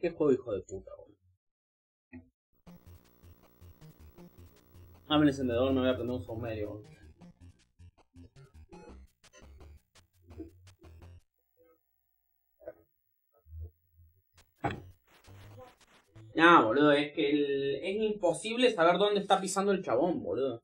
Qué juego hijo de puta, boludo. Dame el encendedor, me voy a prender un saumerio, boludo. Nah, boludo, es que el- es imposible saber dónde está pisando el chabón, boludo.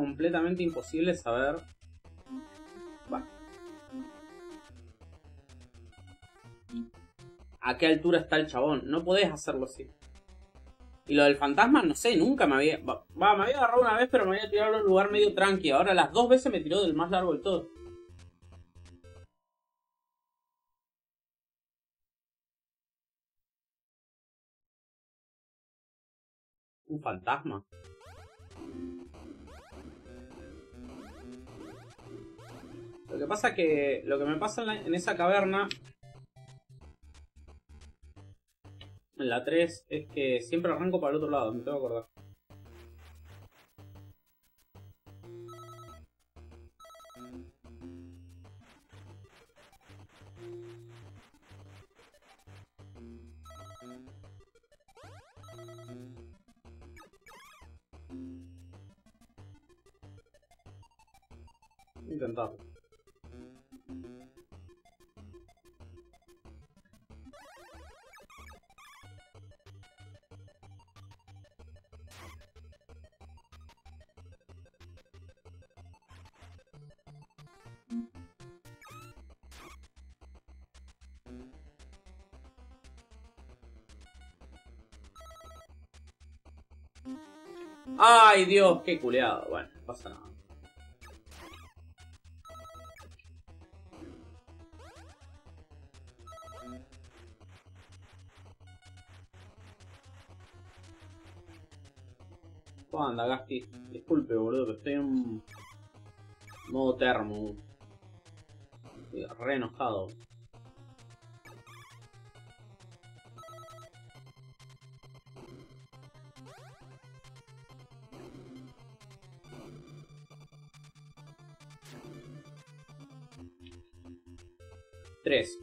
Completamente imposible saber. Va. ¿A qué altura está el chabón? No podés hacerlo así. Y lo del fantasma, no sé, nunca me había. Va, me había agarrado una vez, pero me había tirado a un lugar medio tranqui. Ahora las dos veces me tiró del más largo del todo. Un fantasma. Lo que pasa que lo que me pasa en, la- en esa caverna, en la 3, es que siempre arranco para el otro lado, me tengo que acordar. Intentarlo. Ay, Dios, qué culeado. Bueno, no pasa nada. ¿Cómo anda, Gasti? Disculpe, boludo, que estoy en modo termo. Estoy re enojado.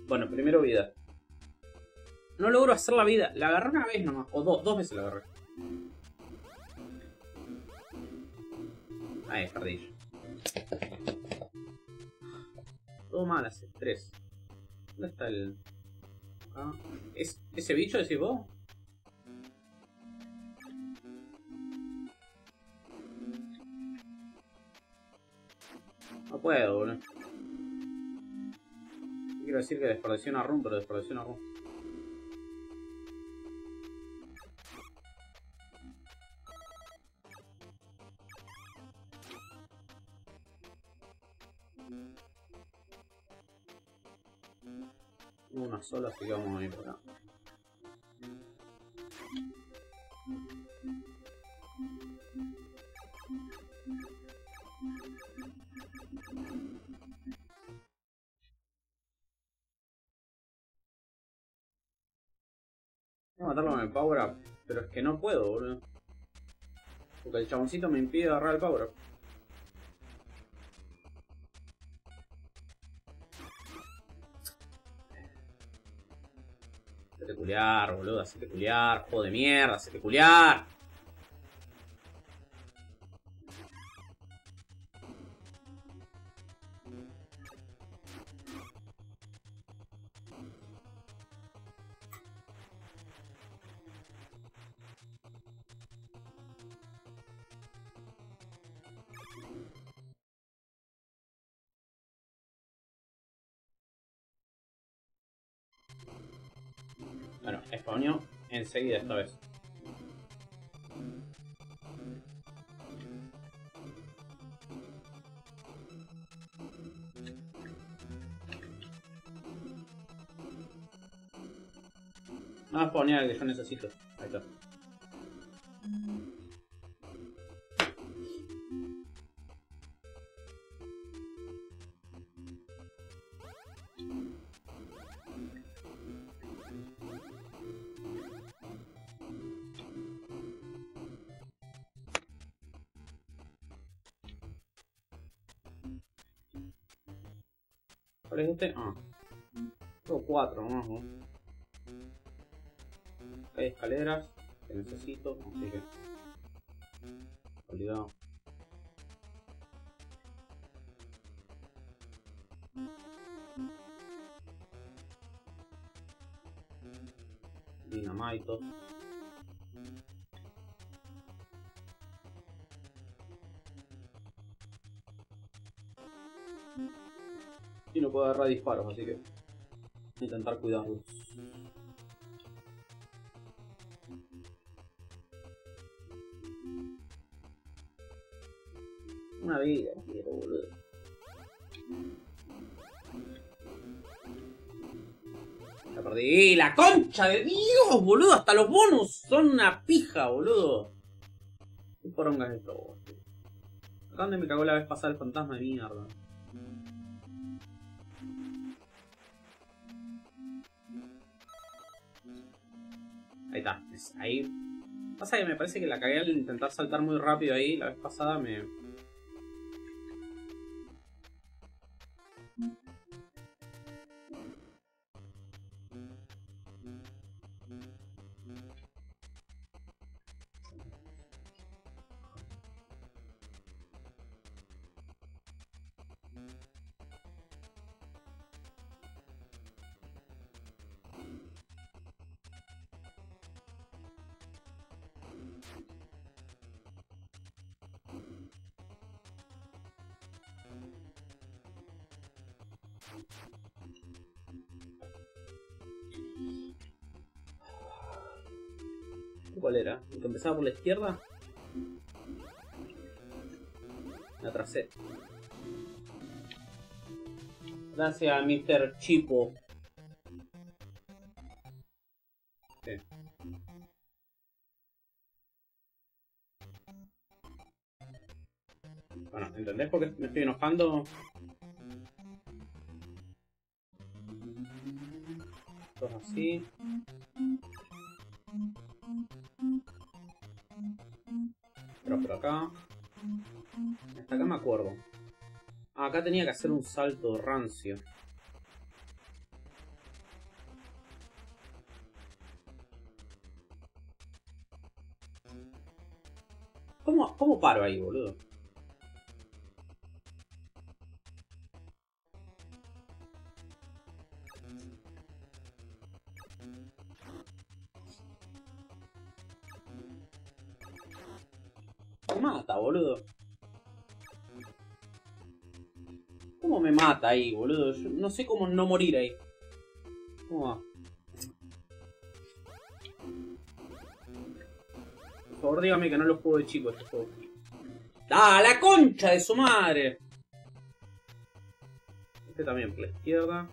Bueno, primero vida. No logro hacer la vida. La agarré una vez nomás. O dos, dos veces la agarré. Ahí, perdí. Todo mal hace. Tres. ¿Dónde está el...? Ah, ¿Es, ¿Ese bicho decís vos? No puedo, boludo. Quiero decir que desperdició una run, pero desperdició una. Una sola, así que vamos a ir por acá. Que no puedo, boludo. Porque el chaboncito me impide agarrar el power. Hacete culiar, boludo, hacete culiar, juego de mierda, hacete culiar. seguida esta vez. Ah, ponía el que yo necesito. Ahí está. ¿Cuál es este? Ah. Tengo cuatro nomás, ¿no? Hay escaleras que necesito, así que. Olvidado. Dinamaitos. Puedo agarrar disparos, así que intentar cuidarlos. Una vida, quiero, boludo. La perdí. ¡La concha de Dios, boludo! Hasta los bonus son una pija, boludo. ¿Qué poronga es esto, boludo? ¿Acá donde me cagó la vez pasada el fantasma de mierda? Ahí está, es ahí. Pasa que me parece que la cagué al intentar saltar muy rápido ahí. La vez pasada me, ¿Cuál era? ¿El que empezaba por la izquierda? Me atrasé. Gracias, Mr. Chipo. Bueno, ¿entendés por qué me estoy enojando? Así. Pero por acá. Hasta acá me acuerdo. Ah, acá tenía que hacer un salto rancio. ¿Cómo, cómo paro ahí, boludo? ¿Cómo me mata ahí, boludo? Yo no sé cómo no morir ahí. ¿Cómo va? Por favor, dígame que no lo juego de chico este juego. ¡Ah, la concha de su madre! Este también por la izquierda.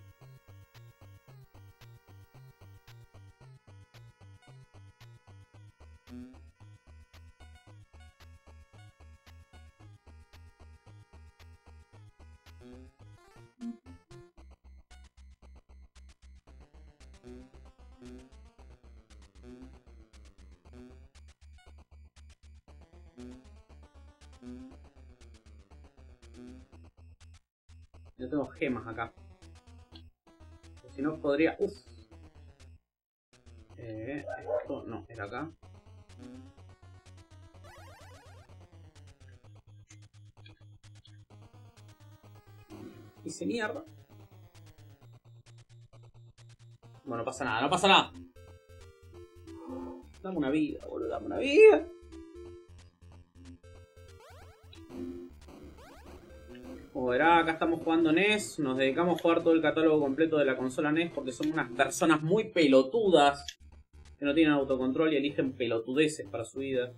Yo tengo gemas acá. Si no, podría... Uf. Eh, esto no, era acá. Hice mierda. Bueno, no pasa nada, no pasa nada. Dame una vida, boludo, dame una vida. Verá, acá estamos jugando NES. Nos dedicamos a jugar todo el catálogo completo de la consola NES porque somos unas personas muy pelotudas que no tienen autocontrol y eligen pelotudeces para su vida.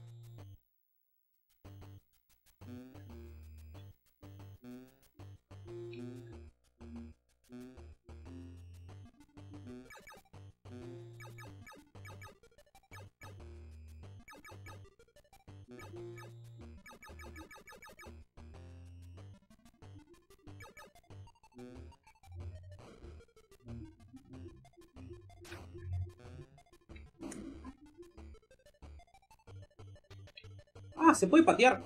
¿Se puede patear?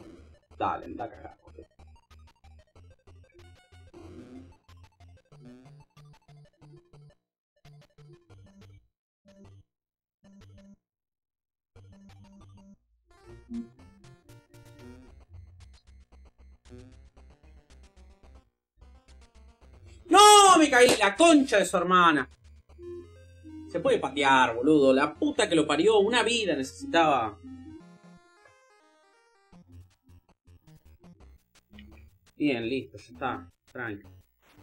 Dale, anda a cagar. ¡No! Me caí la concha de su hermana. Se puede patear, boludo. La puta que lo parió. Una vida necesitaba. Bien, listo, ya está. Tranqui.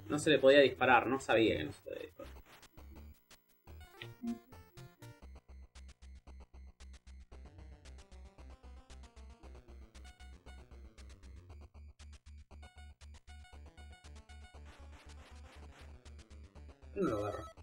No se le podía disparar, no sabía que no se podía disparar. Lo agarro.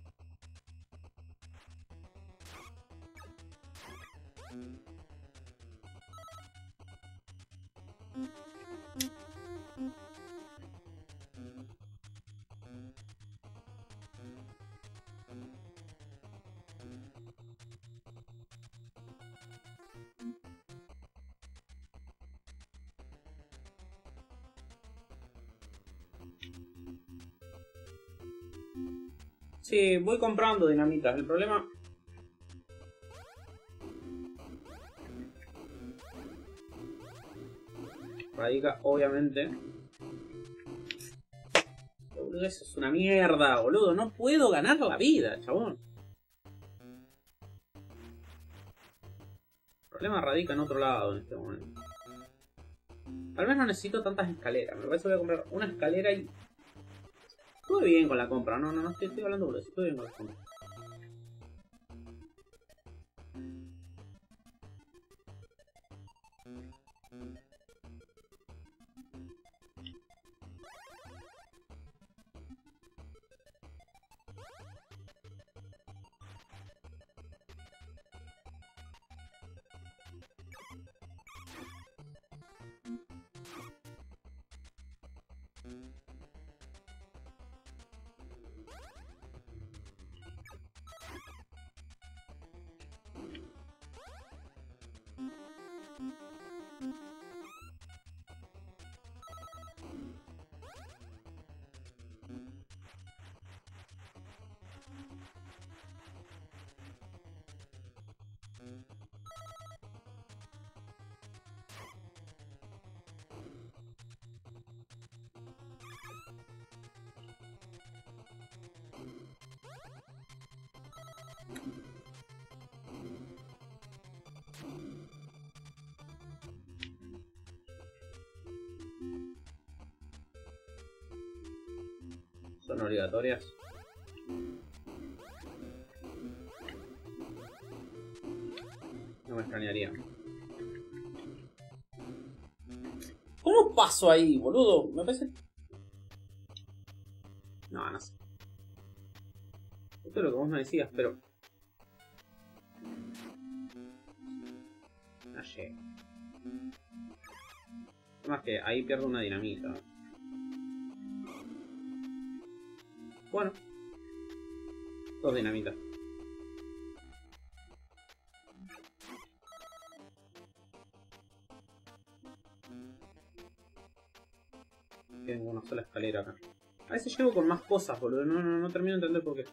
Sí, voy comprando dinamitas. El problema... Radica, obviamente. Boludo, eso es una mierda, boludo. No puedo ganar la vida, chabón. El problema radica en otro lado en este momento. Tal vez no necesito tantas escaleras. Me parece que voy a comprar una escalera y Estuve bien con la compra, no, no, no estoy, estoy hablando eso, estuve bien con la compra. Son obligatorias. No me extrañaría. ¿Cómo paso ahí, boludo? Me parece... No, no sé. Esto es lo que vos me decías, pero... No llego. Más que ahí pierdo una dinamita. Dos dinamitas. Tengo una sola escalera acá. A veces llego con más cosas, boludo. No, no, no termino de entender por qué.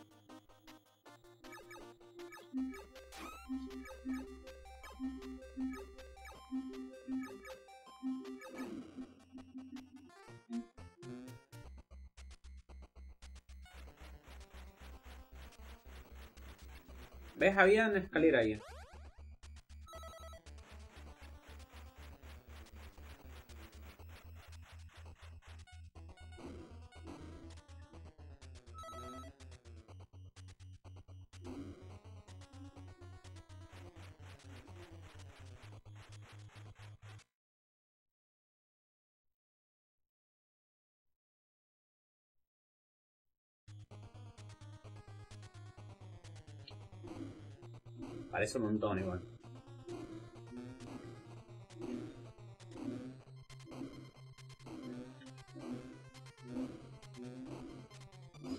¿Ves? Había una escalera ahí. adesso non Donegan.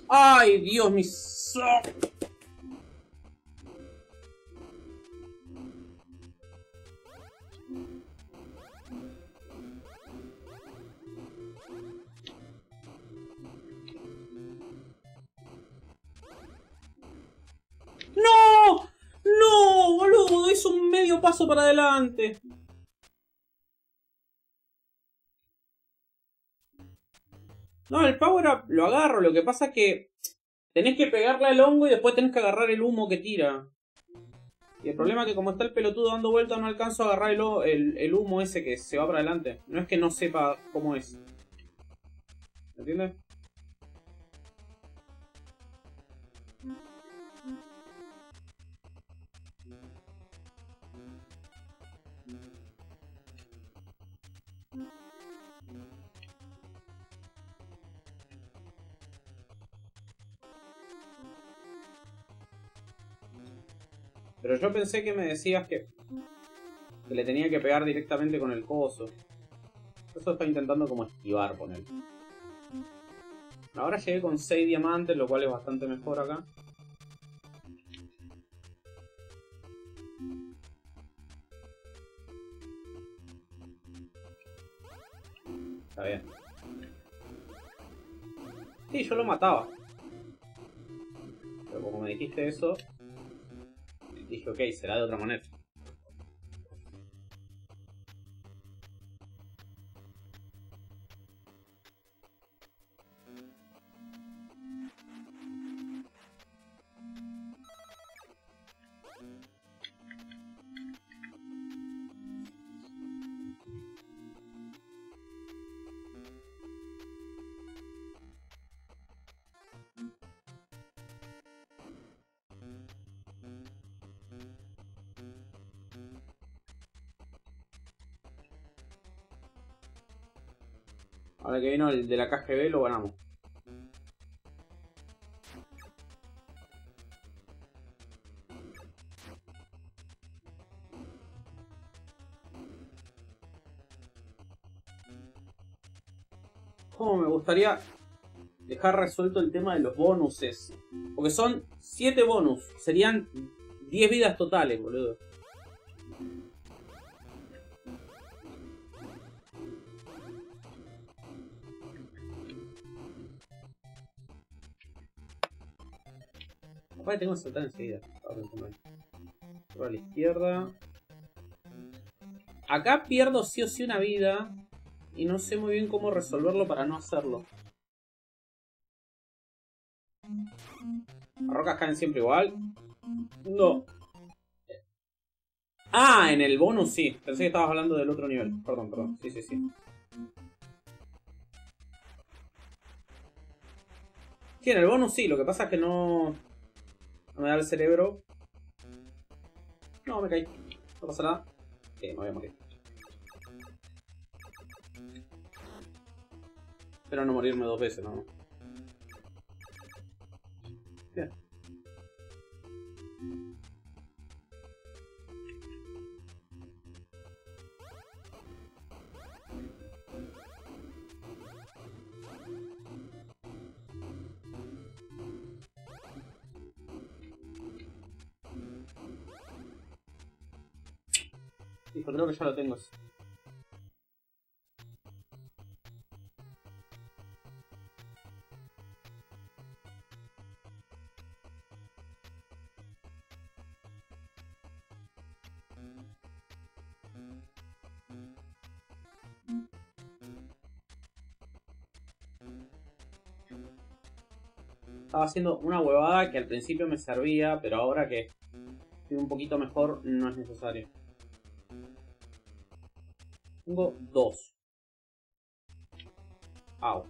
Ai, Dio, mi so... paso para adelante. No, el power up lo agarro. Lo que pasa es que tenés que pegarle al hongo y después tenés que agarrar el humo que tira. Y el problema es que como está el pelotudo dando vuelta no alcanzo a agarrar el, el, humo ese que se va para adelante. No es que no sepa cómo es. ¿Entiendes? Pero yo pensé que me decías que, que le tenía que pegar directamente con el coso. Eso está intentando como esquivar, él. Ahora llegué con 6 diamantes, lo cual es bastante mejor acá. Está bien. Sí, yo lo mataba. Pero como me dijiste eso, dije, ok, será de otra manera. Ahora que vino el de la KGB lo ganamos. Como me gustaría dejar resuelto el tema de los bonuses. Porque son 7 bonus. Serían 10 vidas totales, boludo. Tengo que saltar enseguida. a la izquierda. Acá pierdo sí o sí una vida. Y no sé muy bien cómo resolverlo para no hacerlo. Las rocas caen siempre igual. No. Ah, en el bonus sí. Pensé que estabas hablando del otro nivel. Perdón, perdón. Sí, sí, sí. Sí, en el bonus sí. Lo que pasa es que no... No me da el cerebro. No, me caí. No pasa nada. Sí, me voy a morir. Espero no morirme dos veces, ¿no? Creo que ya lo tengo. Estaba haciendo una huevada que al principio me servía, pero ahora que estoy un poquito mejor no es necesario. Tengo dos. Au.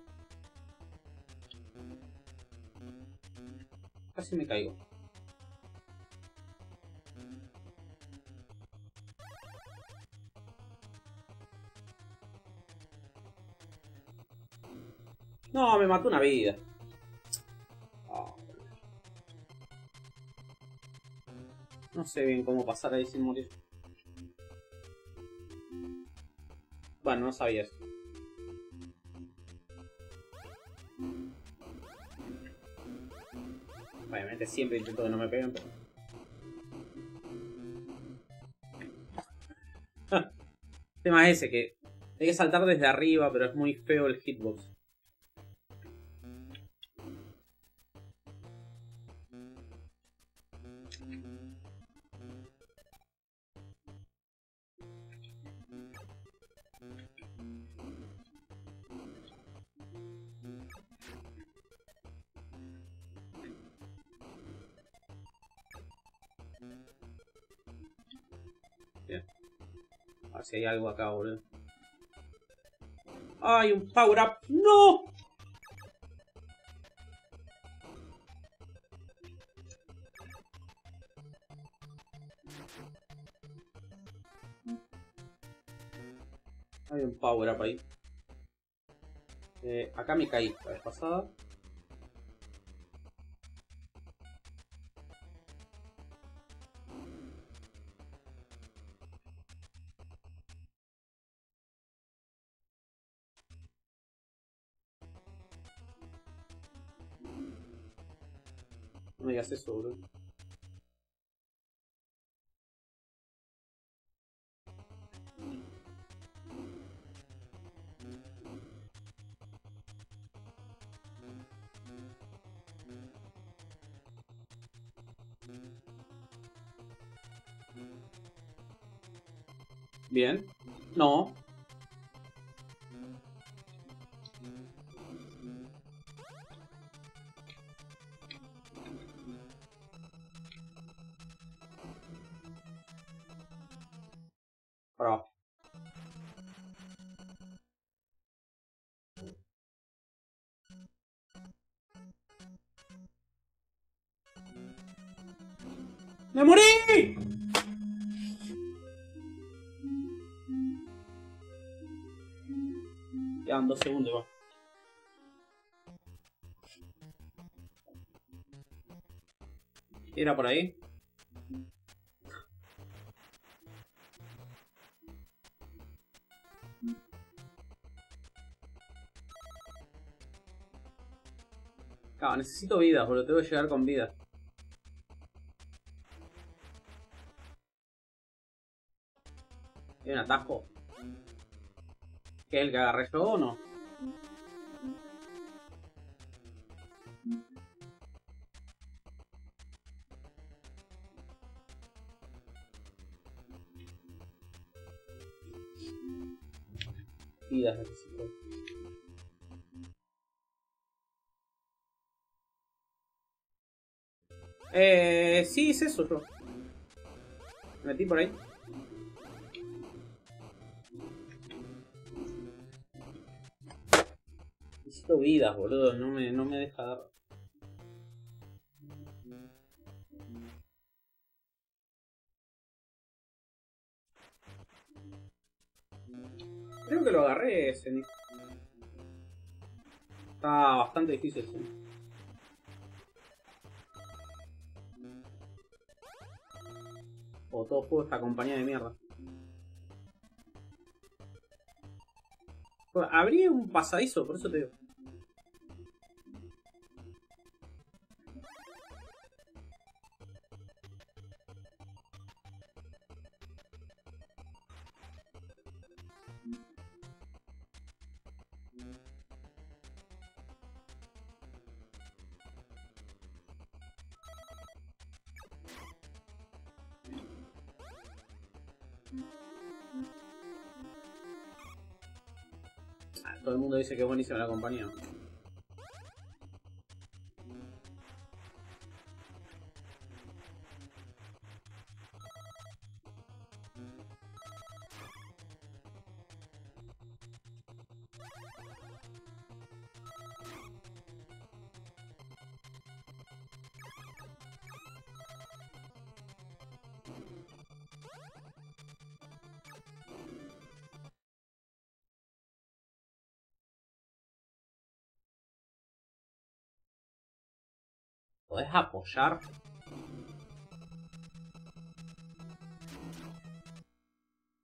Casi me caigo. No, me mató una vida. No sé bien cómo pasar ahí sin morir. No sabía eso. Obviamente siempre intento que no me peguen, pero... Tema es ese, que hay que saltar desde arriba, pero es muy feo el hitbox. Hay algo acá, boludo. ¡Ay, un power up! ¡No! Hay un power up ahí. Eh, acá me caí la vez pasada. Bro. Bien. No. Era por ahí. Claro, necesito vidas, boludo. Tengo que llegar con vida. ¿Hay un atajo? ¿Qué es el que agarré yo o no? Eh, sí, es eso metí por ahí. Necesito vidas, boludo. No me, no me deja dar. Creo que lo agarré ese. Está bastante difícil, sí. O todo juego esta compañía de mierda. Habría un pasadizo, por eso te digo. Dice que es buenísima la compañía. ¿Podés apoyar?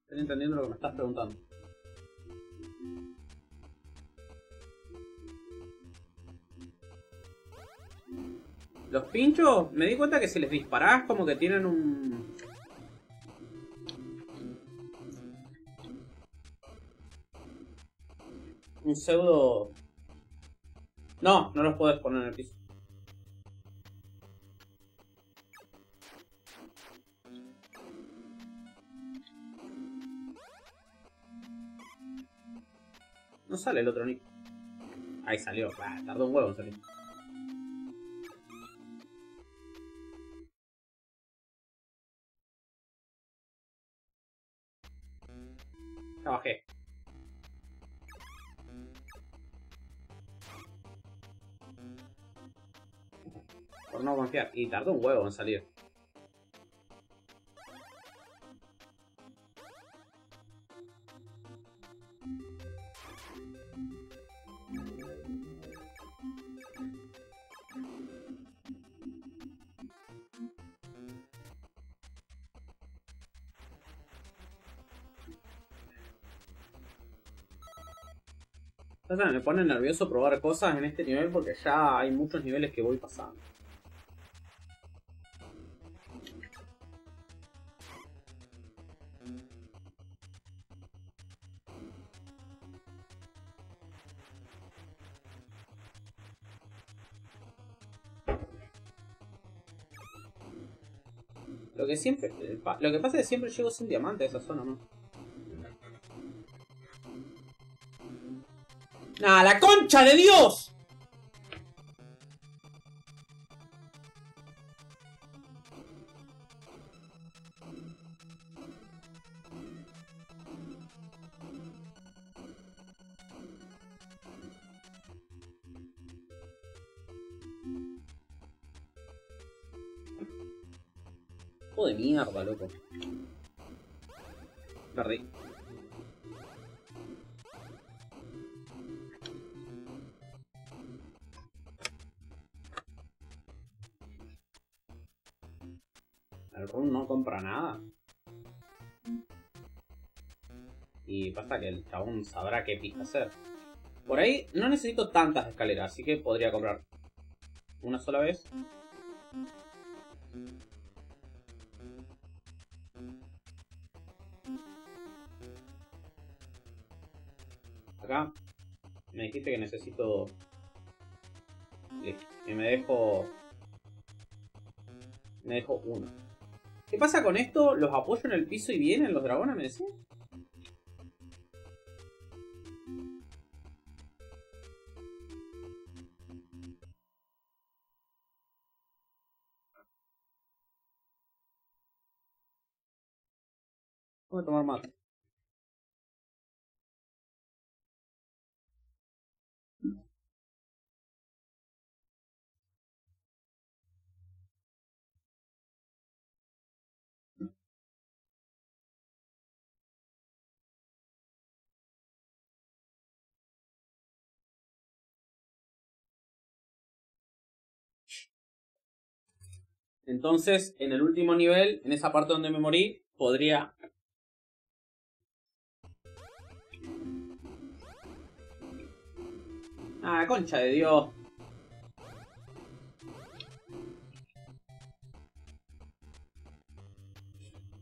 Estoy entendiendo lo que me estás preguntando. Los pinchos, me di cuenta que si les disparás como que tienen un... Un pseudo... No, no los puedes poner en el piso. Sale el otro nick. Ahí salió. Tardó un huevo en salir. Ya. Por no confiar. Y tardó un huevo en salir. Me pone nervioso probar cosas en este nivel porque ya hay muchos niveles que voy pasando. Lo que siempre. Lo que pasa es que siempre llego sin diamante a esa zona, ¿no? ¡Ah, la concha de Dios! De mierda, loco. Perdí. No compra nada. Y pasa que el chabón sabrá qué pista hacer. Por ahí no necesito tantas escaleras, así que podría comprar una sola vez. Acá me dijiste que necesito... Y me dejo... Me dejo uno. ¿Qué pasa con esto? ¿Los apoyo en el piso y vienen los dragones, me decís? Entonces, en el último nivel, en esa parte donde me morí, podría... Ah, concha de Dios.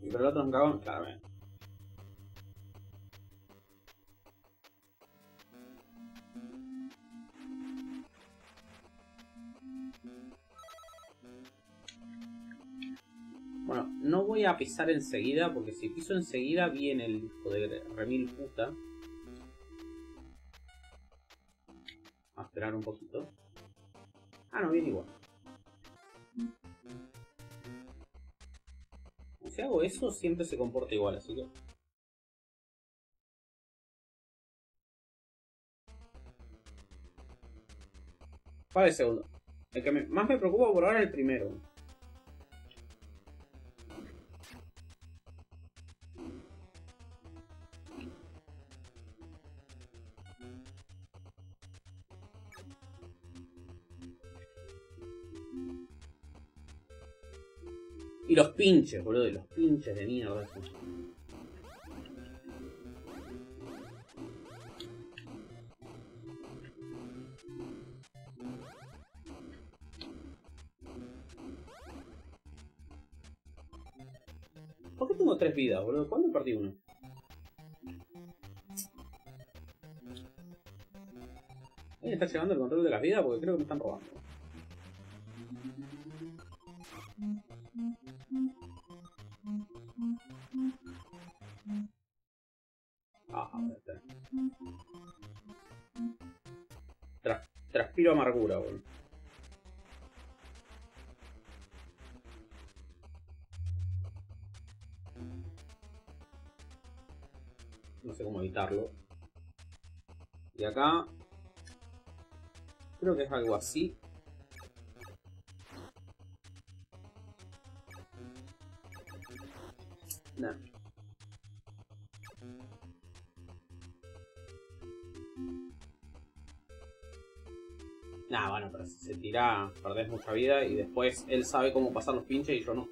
Pero el otro es un cagón, claro, no voy a pisar enseguida, porque si piso enseguida viene el hijo de remil puta. A esperar un poquito. Ah, no, viene igual. Si hago eso, siempre se comporta igual, así que... ¿Cuál es el segundo? El que más me preocupa por ahora es el primero. pinches, boludo, de los pinches de mierda. ¿Por qué tengo tres vidas, boludo? ¿Cuándo perdí uno? ¿Alguien está llevando el control de las vidas? Porque creo que me están robando. Tras- transpiro amargura, boludo. No sé cómo evitarlo. Y acá... Creo que es algo así. Nah. Se tira, perdés mucha vida y después él sabe cómo pasar los pinches y yo no.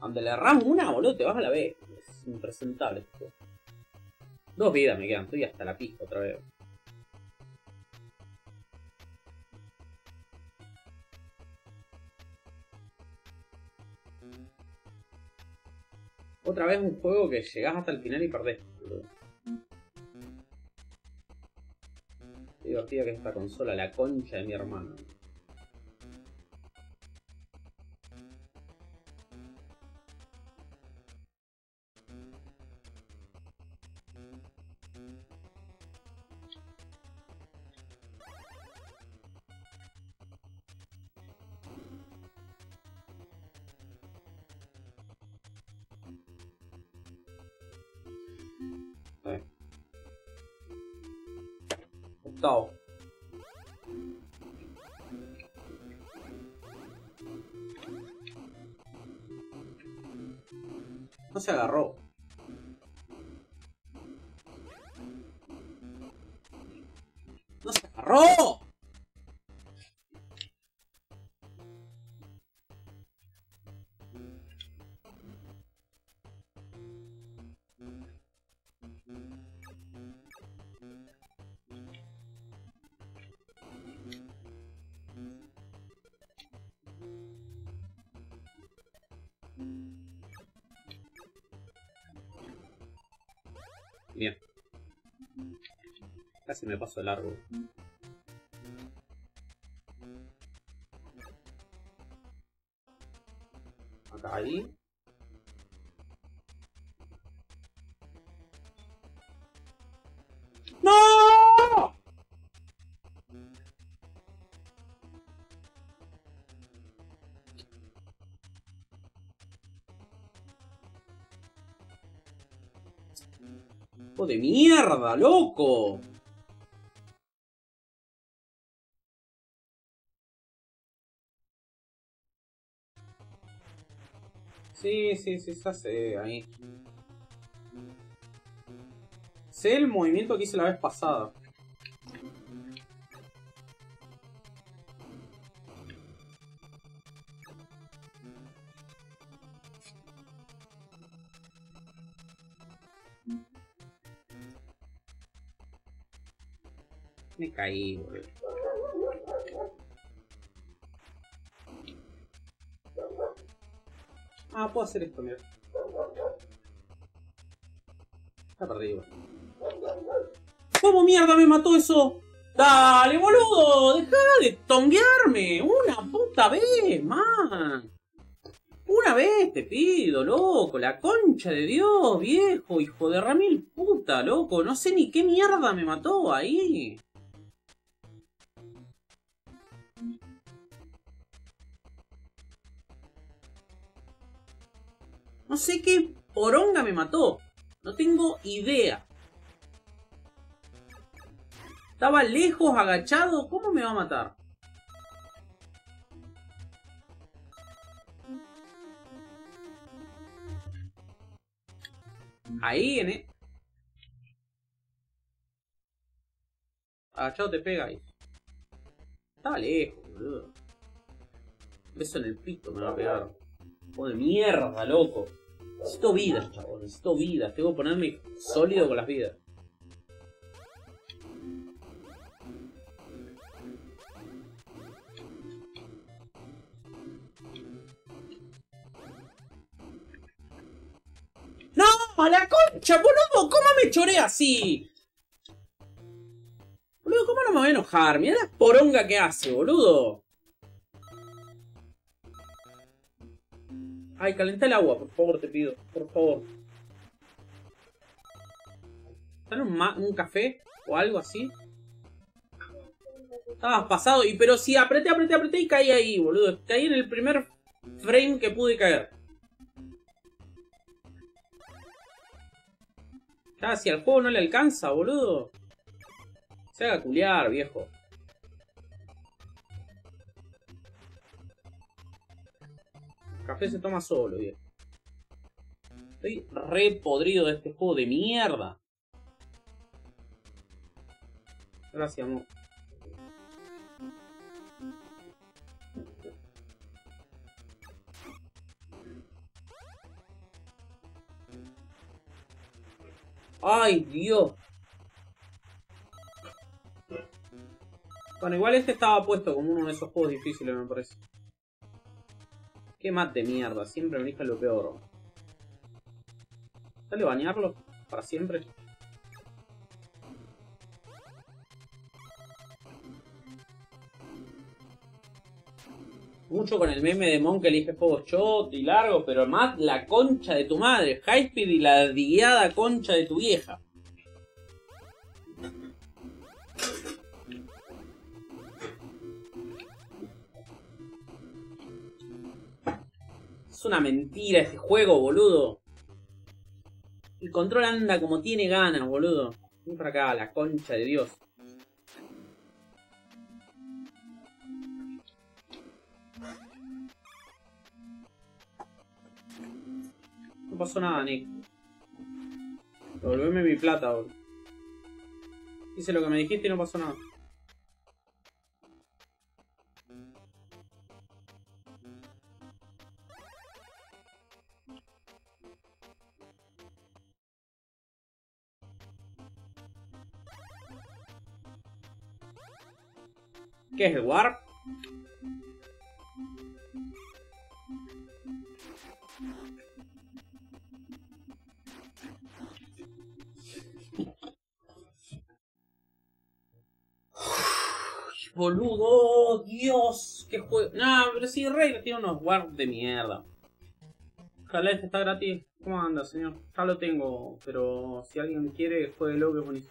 Donde le erramos una, boludo, te vas a la B. Es impresentable esto. Dos vidas me quedan, estoy hasta la pista otra vez. Otra vez un juego que llegás hasta el final y perdés, divertida que es esta consola, la concha de mi hermano. Se agarró. Bien. Casi me paso de largo. Acá ahí. ¡Oh, de mierda, loco! Sí, sí, sí, ya sé, ahí. Sé el movimiento que hice la vez pasada. Caí. Ah, puedo hacer esto, mira. Está perdido. ¿Cómo mierda me mató eso? Dale, boludo, deja de tonguearme. Una puta vez, man. Una vez te pido, loco. La concha de Dios, viejo, hijo de Ramil puta, loco. No sé ni qué mierda me mató ahí. No sé qué poronga me mató. No tengo idea. Estaba lejos, agachado. ¿Cómo me va a matar? Ahí, en e- Agachado te pega ahí. Estaba lejos, boludo. Beso en el pito me va a pegar equipo de mierda, loco. Necesito vida, chavos, necesito vida. Tengo que ponerme sólido con las vidas. ¡No! ¡A la concha, boludo! ¿Cómo me choré así? Boludo, ¿cómo no me voy a enojar? Mira la poronga que hace, boludo. Ay, calenta el agua, por favor, te pido. Por favor. ¿Están un, un café o algo así? Estabas pasado, y pero si apreté, apreté, apreté y caí ahí, boludo. Caí en el primer frame que pude caer. Ya, si al juego no le alcanza, boludo. Se haga culiar, viejo. Café se toma solo, viejo. Estoy re podrido de este juego de mierda. Gracias, amor. ¡Ay, Dios! Bueno, igual este estaba puesto como uno de esos juegos difíciles, me parece. Qué mate mierda, siempre me dije lo peor. ¿Sale bañarlo? ¿Para siempre? Mucho con el meme de Mon que elige juegos shot y largo, pero más la concha de tu madre, Hypebeat y la guiada concha de tu vieja. Una mentira este juego, boludo. El control anda como tiene ganas, boludo. Ven para acá, la concha de Dios. No pasó nada, Nick. Devolveme mi plata, boludo. Hice lo que me dijiste y no pasó nada. ¿Qué es el Warp? boludo, Dios, qué juego. No, pero sí, Rey tiene unos warp de mierda. Ojalá este está gratis. ¿Cómo anda, señor? Ya lo tengo, pero si alguien quiere, jueguelo que es bonito.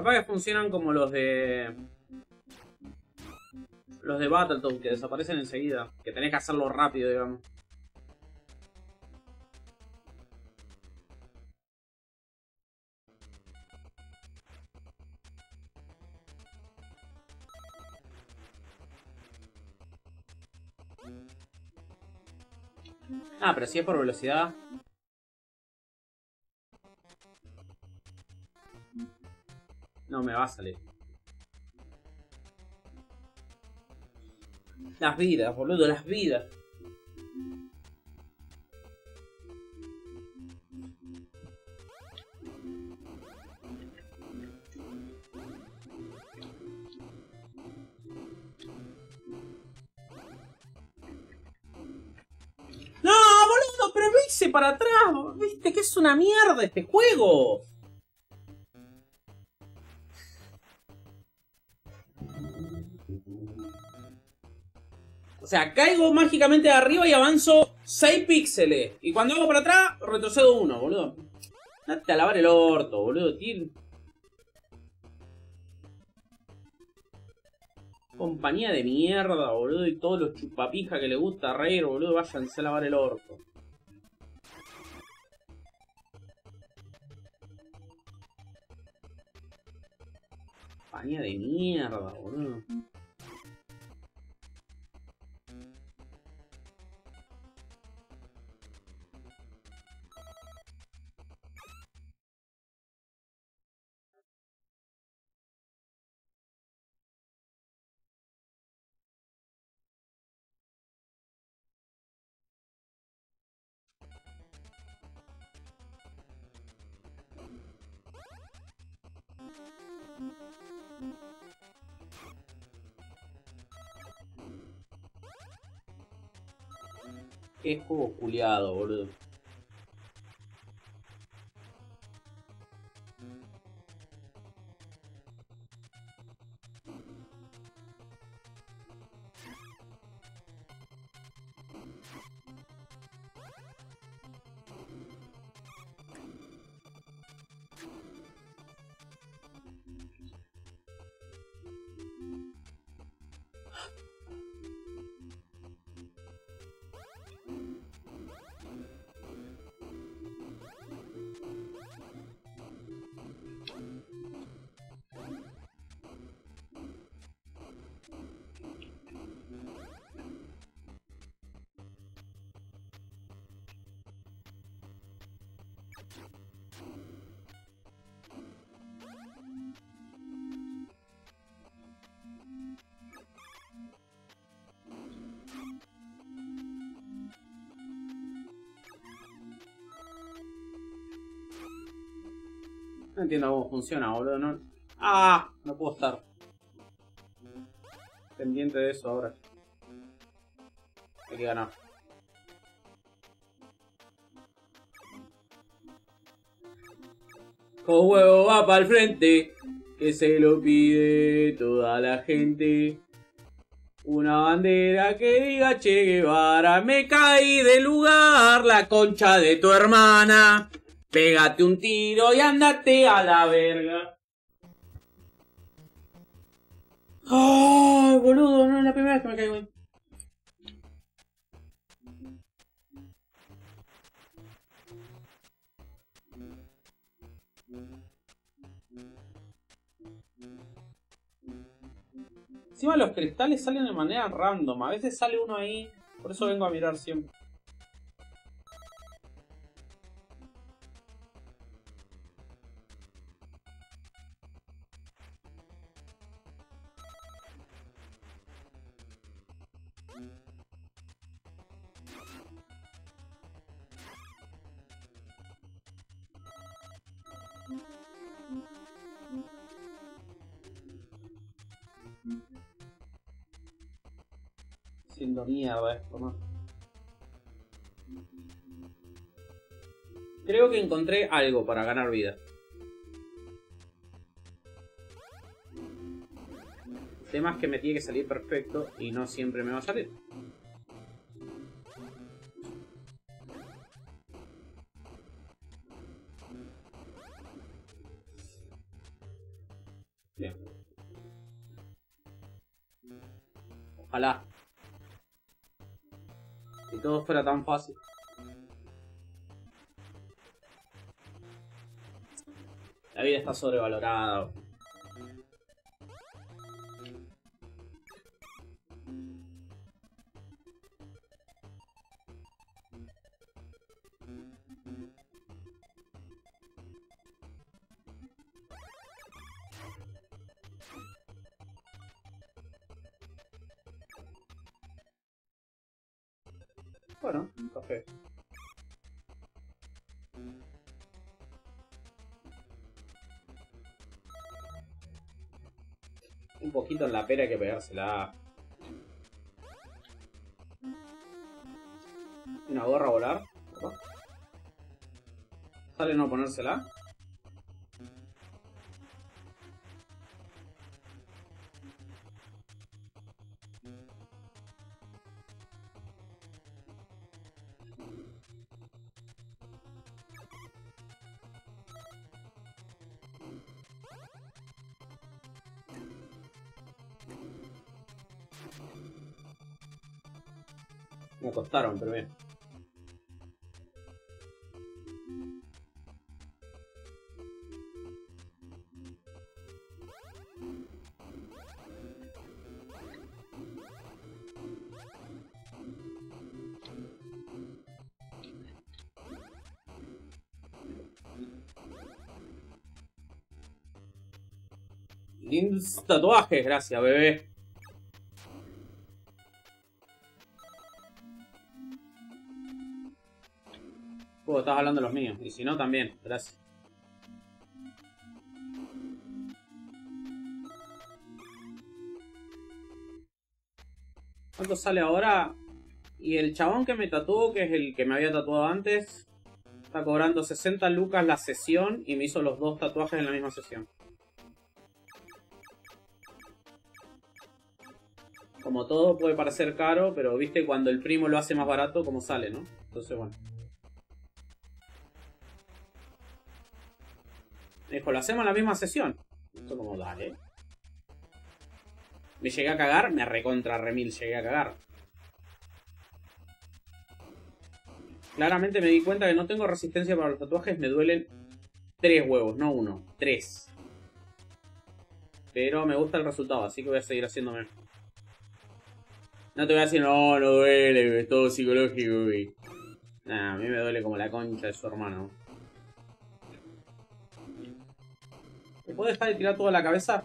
Capaz que funcionan como los de... Los de Battletoads, que desaparecen enseguida. Que tenés que hacerlo rápido, digamos. Ah, pero si es por velocidad. Me va a salir. Las vidas, boludo, las vidas. No, boludo, pero lo hice para atrás. Viste que es una mierda este juego. Sea, caigo mágicamente de arriba y avanzo 6 píxeles. Y cuando hago para atrás, retrocedo 1, boludo. Date a lavar el orto, boludo. Compañía de mierda, boludo. Y todos los chupapijas que le gusta reír, boludo. Váyanse a lavar el orto. Compañía de mierda, boludo. Qué juego culiado, boludo. Entiendo cómo funciona, boludo. No... ¡Ah! No puedo estar. Pendiente de eso ahora. Hay que ganar. Con huevo va para el frente, que se lo pide toda la gente. Una bandera que diga Che Guevara, me caí del lugar, la concha de tu hermana. Pégate un tiro y andate a la verga. Ay, boludo, no es la primera vez que me caigo. Encima los cristales salen de manera random. A veces sale uno ahí. Por eso vengo a mirar siempre. Creo que encontré algo para ganar vida. El es que me tiene que salir perfecto y no siempre me va a salir. Ojalá. Todo fuera tan fácil. La vida está sobrevalorada. Bueno, un café. Un poquito en la pera hay que pegársela. Una gorra a volar. ¿Sale no ponérsela? Me costaron, pero bien. Lindos tatuajes, gracias, bebé. Y si no, también. Gracias. ¿Cuánto sale ahora? Y el chabón que me tatuó, que es el que me había tatuado antes, está cobrando 60 lucas la sesión y me hizo los dos tatuajes en la misma sesión. Como todo puede parecer caro, pero viste cuando el primo lo hace más barato, como sale, ¿no? Entonces, bueno. Lo hacemos en la misma sesión. Esto como, dale. Me llegué a cagar, me recontra remil llegué a cagar. Claramente me di cuenta que no tengo resistencia para los tatuajes, me duelen tres huevos, no uno, tres. Pero me gusta el resultado, así que voy a seguir haciéndome. No te voy a decir, no, no duele, es todo psicológico, güey. Nah, a mí me duele como la concha de su hermano. ¿Me puedo dejar de tirar toda la cabeza?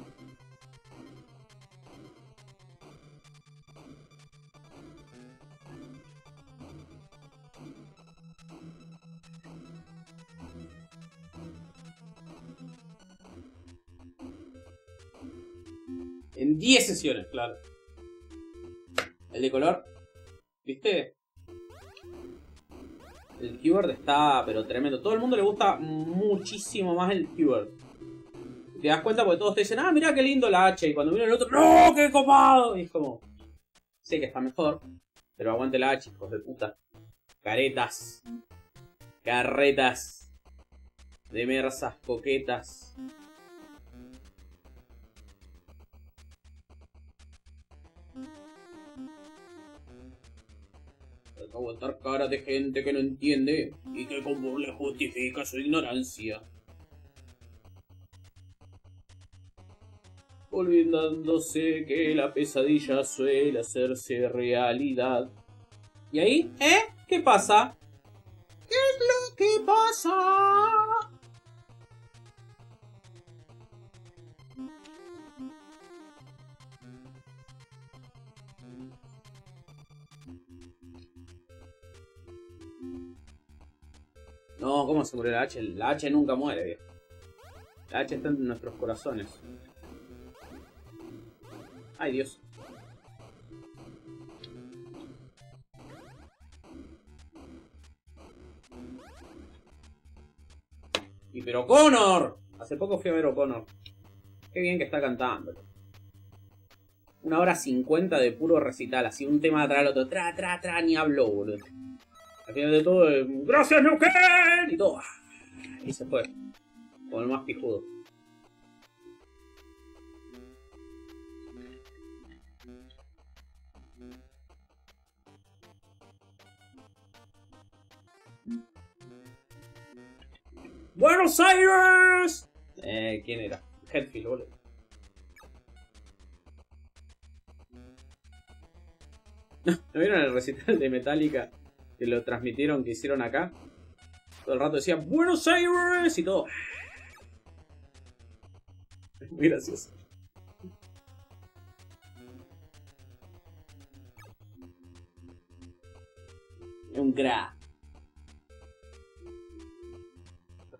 En 10 sesiones, claro. El de color, ¿viste? El keyword está, pero tremendo. Todo el mundo le gusta muchísimo más el keyword. Te das cuenta porque todos te dicen, ah, mira qué lindo la H. Y cuando viene el otro, ¡No, qué copado! Y es como, sé que está mejor, pero aguante la H, hijos de puta. Caretas. Carretas. De mersas coquetas. aguantar cara de gente que no entiende y que como le justifica su ignorancia. Olvidándose que la pesadilla suele hacerse realidad. ¿Y ahí? ¿Eh? ¿Qué pasa? ¿Qué es lo que pasa? No, ¿cómo se murió la H? La H nunca muere, viejo. La H está en nuestros corazones. Ay, Dios. Y pero Connor. Hace poco fui a ver O'Connor. Qué bien que está cantando. Una hora cincuenta de puro recital, así un tema atrás del otro. Tra, tra, tra, ni habló, boludo. Al final de todo, eh, ¡Gracias, Neuquén! Y todo. Y se fue. Como el más pijudo. ¡Buenos Aires! Eh, ¿quién era? Hetfield, boludo. ¿No vieron el recital de Metallica? que lo transmitieron, que hicieron acá. Todo el rato decían Buenos Aires y todo. muy gracioso. Un gra.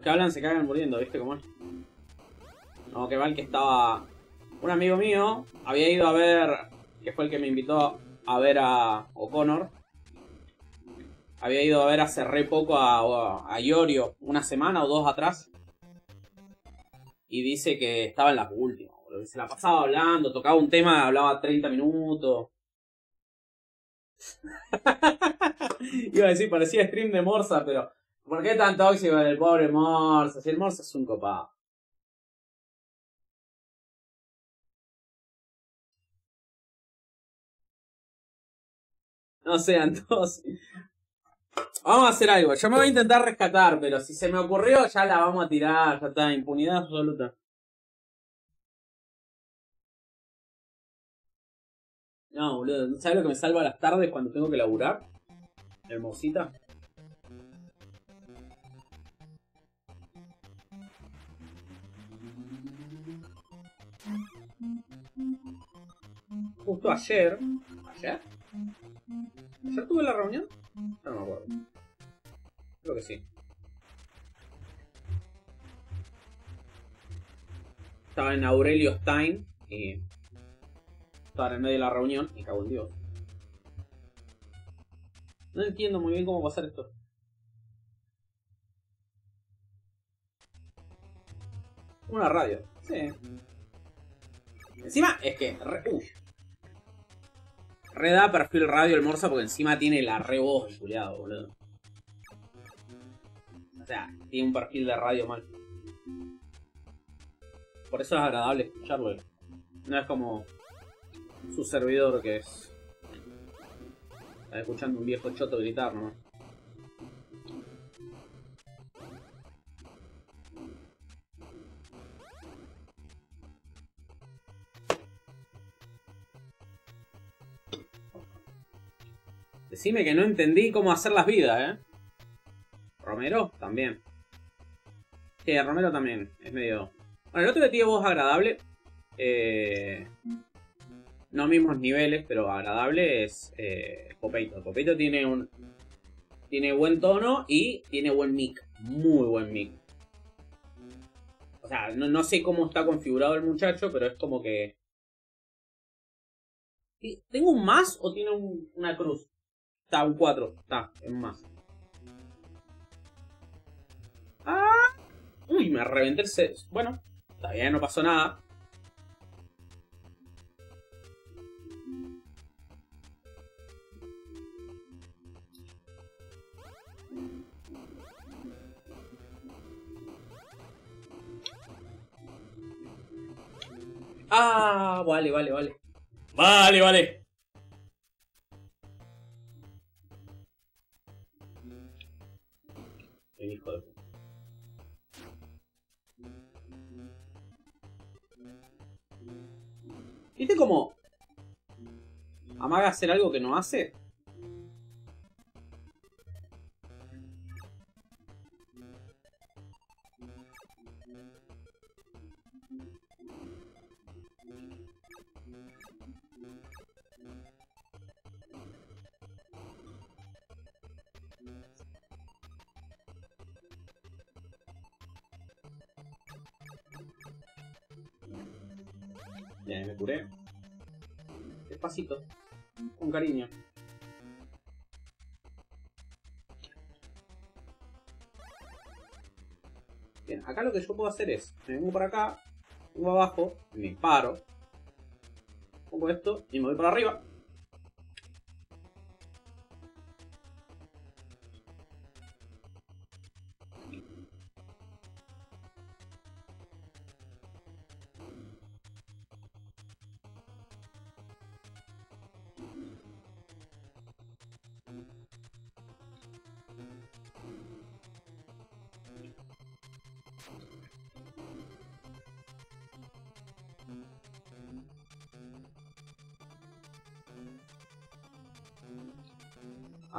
Que hablan se cagan muriendo, ¿viste cómo es? No, que mal que estaba. Un amigo mío había ido a ver. Que fue el que me invitó a ver a O'Connor había ido a ver hace re poco a, a Iorio, una semana o dos atrás. Y dice que estaba en las últimas, Se la pasaba hablando, tocaba un tema, hablaba 30 minutos. Iba a decir, parecía stream de Morsa, pero ¿por qué tan tóxico el pobre Morsa? Si el Morsa es un copado. No sean todos. Vamos a hacer algo. Yo me voy a intentar rescatar, pero si se me ocurrió, ya la vamos a tirar. Ya está, impunidad absoluta. No, boludo. ¿Sabes lo que me salva las tardes cuando tengo que laburar? Hermosita. Justo ayer. ¿Ayer? ¿Ayer tuve la reunión? No me acuerdo. Creo que sí. Estaba en Aurelio Stein y estaba en medio de la reunión y cago en Dios. No entiendo muy bien cómo pasar esto. Una radio. Sí. Encima es que... Re, uy. Re da perfil radio el Morsa porque encima tiene la re voz culiado, boludo. O sea, tiene un perfil de radio mal. Por eso es agradable escucharlo. No es como su servidor que es... Está escuchando un viejo choto gritar nomás. Decime que no entendí cómo hacer las vidas, ¿eh? Romero también. Sí, Romero también. Es medio... Bueno, el otro que tiene voz agradable. Eh, no mismos niveles, pero agradable es eh, Popeito. Popeito tiene un... Tiene buen tono y tiene buen mic. Muy buen mic. O sea, no, sé cómo está configurado el muchacho, pero es como que... ¿Tengo un más o tiene una cruz? Un 4. Está, es más. ¡Ah! Uy, me reventé el 6. Bueno, todavía no pasó nada. Ah, vale, vale, vale. Vale, vale. ¿Viste cómo amaga hacer algo que no hace? Ya me curé. Despacito. Con cariño. Bien, acá lo que yo puedo hacer es, me vengo para acá, vengo abajo, me paro, pongo esto y me voy para arriba.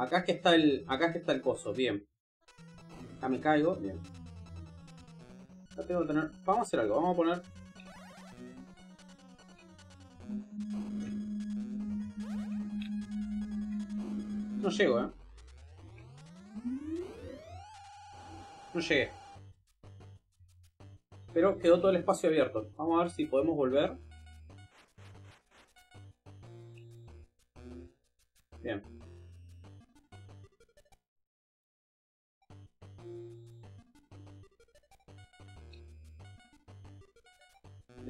Acá es que está el. Acá es que está el coso, bien. Acá me caigo, bien. Acá tengo que tener. Vamos a hacer algo, vamos a poner. No llego, eh. No llegué. Pero quedó todo el espacio abierto. Vamos a ver si podemos volver.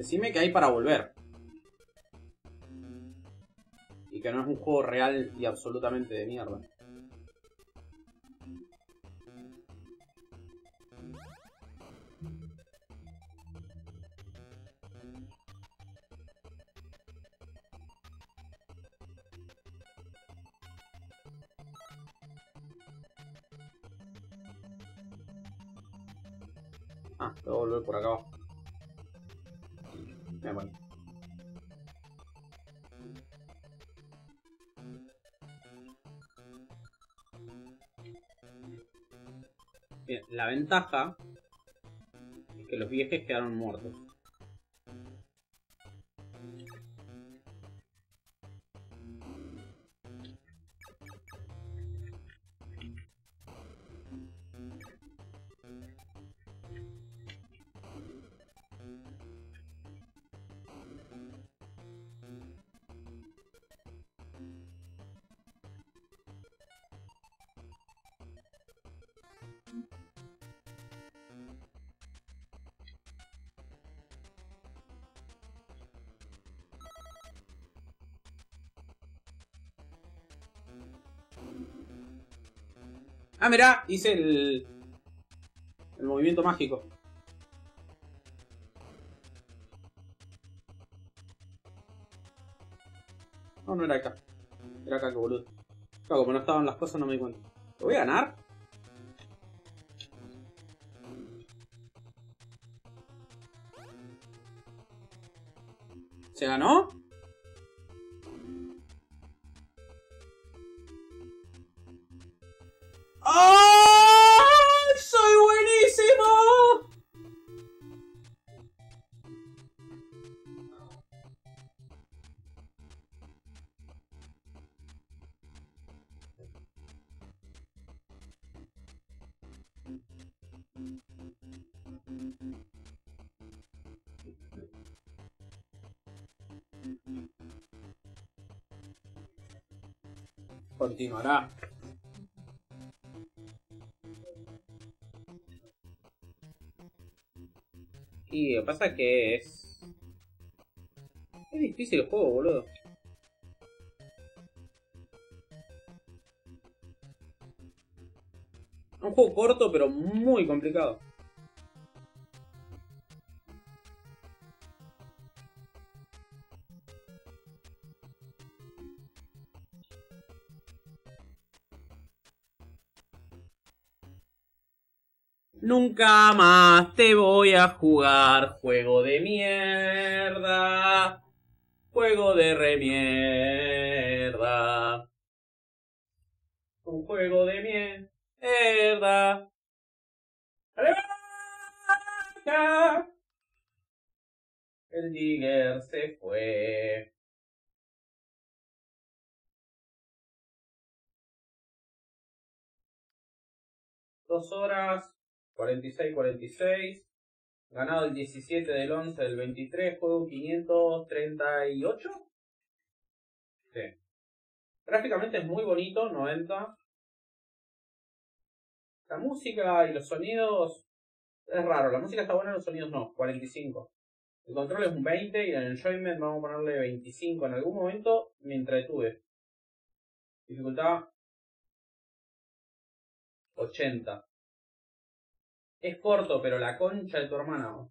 Decime que hay para volver. Y que no es un juego real y absolutamente de mierda. Ah, tengo volver por acá abajo. Bien, la ventaja es que los viajes quedaron muertos. Ah, mirá, hice el. El movimiento mágico. No, no era acá. Era acá, que boludo. Claro, como no estaban las cosas, no me di cuenta. ¿Lo voy a ganar? ¿Se ganó? Continuará. Y lo que pasa es que es... Es difícil el juego, boludo. Un juego corto, pero muy complicado. Nunca más te voy a jugar juego de mierda. Juego de remierda. Un juego de mierda. El Digger se fue. Dos horas 46-46. Ganado el 17 del 11 del 23. Juego 538. Sí. Gráficamente es muy bonito, 90. La música y los sonidos es raro. La música está buena, los sonidos no. 45. El control es un 20 y el enjoyment vamos a ponerle 25. En algún momento me entretuve. Dificultad 80. Es corto, pero la concha de tu hermana.